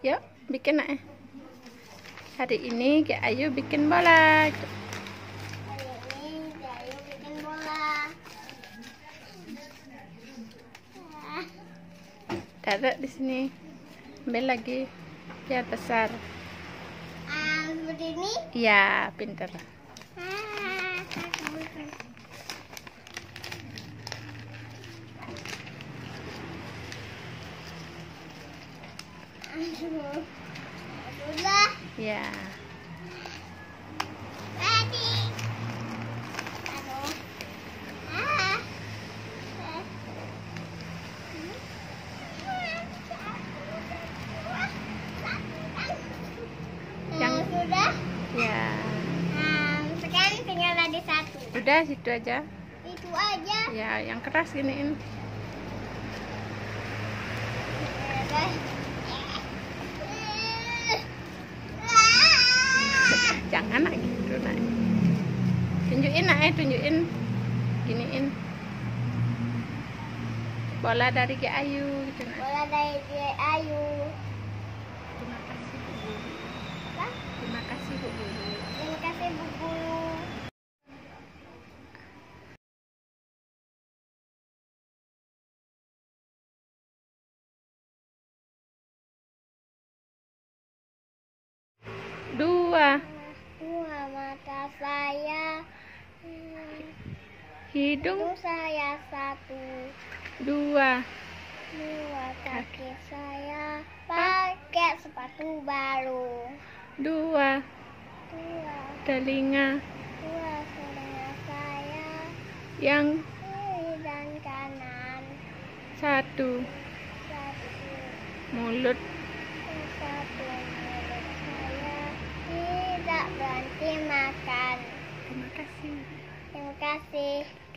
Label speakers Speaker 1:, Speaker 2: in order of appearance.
Speaker 1: Yuk, bikin nak. Hari ini Kak Ayu bikin bola.
Speaker 2: Hari ini Jayu bikin bola. Ah,
Speaker 1: Taruh di sini. Ambil lagi. Biar besar.
Speaker 2: ah, seperti ini.
Speaker 1: Iya, pinter. Ya. Yang-
Speaker 2: sudah.
Speaker 1: Ya.
Speaker 2: Sekarang tinggal ada satu.
Speaker 1: Udah situ aja.
Speaker 2: Itu aja.
Speaker 1: Ya, yang keras giniin. Jangan nak gitu nak. Eh, tunjukin. Giniin. Bola dari Kak Ayu gitu nak.
Speaker 2: Bola dari dia Ayu.
Speaker 1: Terima kasih Bu Guru.
Speaker 2: Apa?
Speaker 1: Terima kasih Bu Guru.
Speaker 2: Terima kasih Bu Guru.
Speaker 1: Dua.
Speaker 2: Dua mata saya. Hidung saya satu.
Speaker 1: dua.
Speaker 2: Dua kaki saya pakai sepatu baru.
Speaker 1: Dua.
Speaker 2: Dua,
Speaker 1: Telinga
Speaker 2: dua telinga saya
Speaker 1: yang
Speaker 2: kiri dan kanan.
Speaker 1: satu.
Speaker 2: Satu,
Speaker 1: Mulut
Speaker 2: satu mulut saya tidak berhenti makan.
Speaker 1: Terima kasih.
Speaker 2: Terima kasih.